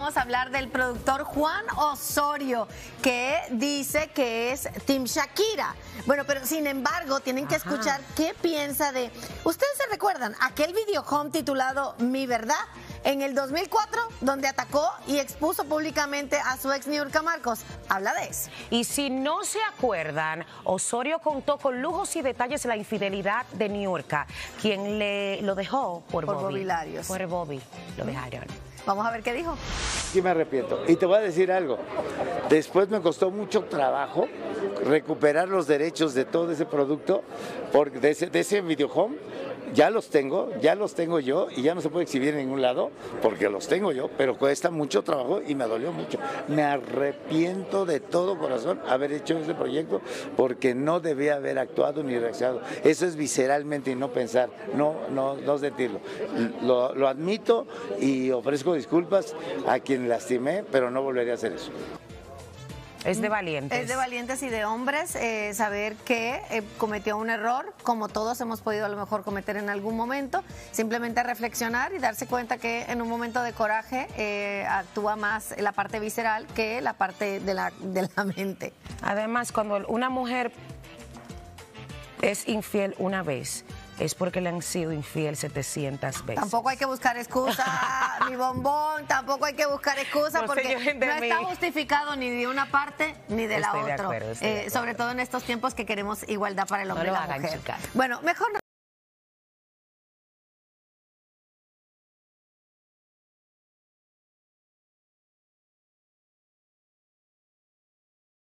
Vamos a hablar del productor Juan Osorio, que dice que es Team Shakira. Bueno, pero sin embargo, tienen que escuchar qué piensa de. ¿Ustedes se recuerdan aquel video home titulado Mi Verdad? En el 2004, donde atacó y expuso públicamente a su ex Niurka Marcos. Habla de eso. Y si no se acuerdan, Osorio contó con lujos y detalles la infidelidad de Niurka, quien le lo dejó por, Por Bobby. Bobby Larios. Por Bobby, lo dejaron. Vamos a ver qué dijo. Sí me arrepiento. Y te voy a decir algo. Después me costó mucho trabajo recuperar los derechos de todo ese producto, porque de ese, de ese. Ya los tengo, ya los tengo yo y ya no se puede exhibir en ningún lado porque los tengo yo, pero cuesta mucho trabajo y me dolió mucho. Me arrepiento de todo corazón haber hecho ese proyecto porque no debía haber actuado ni reaccionado. Eso es visceralmente y no pensar, no, no, no sentirlo. Lo, lo admito y ofrezco disculpas a quien lastimé, pero no volvería a hacer eso. Es de valientes. Es de valientes y de hombres eh, saber que eh, cometió un error, como todos hemos podido a lo mejor cometer en algún momento. Simplemente reflexionar y darse cuenta que en un momento de coraje eh, actúa más la parte visceral que la parte de la, de la mente. Además, cuando una mujer es infiel una vez, es porque le han sido infiel 700 veces. Tampoco hay que buscar excusa, mi bombón, tampoco hay que buscar excusa No porque no mí. está justificado ni de una parte ni de la Estoy otra. Eh, sobre todo en estos tiempos que queremos igualdad para el No hombre lo y la mujer. Bueno, mejor